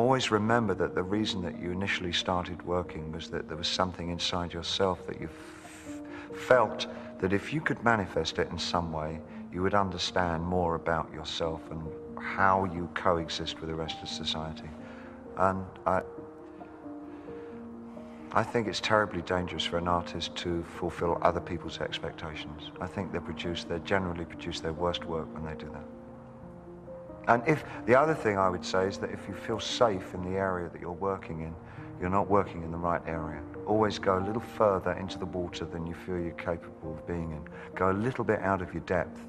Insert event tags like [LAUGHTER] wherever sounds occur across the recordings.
always remember that the reason that you initially started working was that there was something inside yourself that you felt that if you could manifest it in some way, you would understand more about yourself and how you coexist with the rest of society. And I, I think it's terribly dangerous for an artist to fulfill other people's expectations. I think they produce, they generally produce their worst work when they do that. And if the other thing I would say is that if you feel safe in the area that you're working in, you're not working in the right area. Always go a little further into the water than you feel you're capable of being in. Go a little bit out of your depth.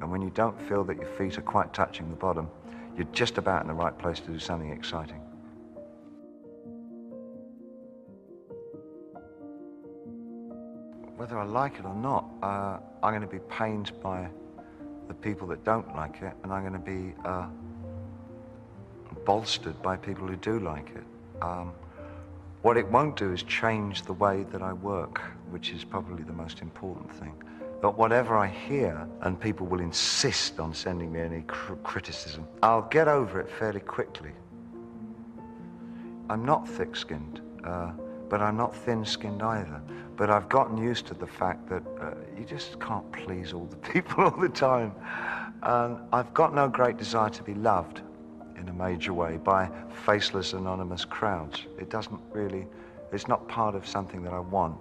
And when you don't feel that your feet are quite touching the bottom, you're just about in the right place to do something exciting. whether I like it or not, uh, I'm going to be pained by the people that don't like it, and I'm going to be uh, bolstered by people who do like it. Um, what it won't do is change the way that I work, which is probably the most important thing. But whatever I hear, and people will insist on sending me any cr- criticism, I'll get over it fairly quickly. I'm not thick skinned. Uh, but I'm not thin-skinned either. But I've gotten used to the fact that uh, you just can't please all the [LAUGHS] people all the time. And I've got no great desire to be loved in a major way by faceless, anonymous crowds. It doesn't really, it's not part of something that I want.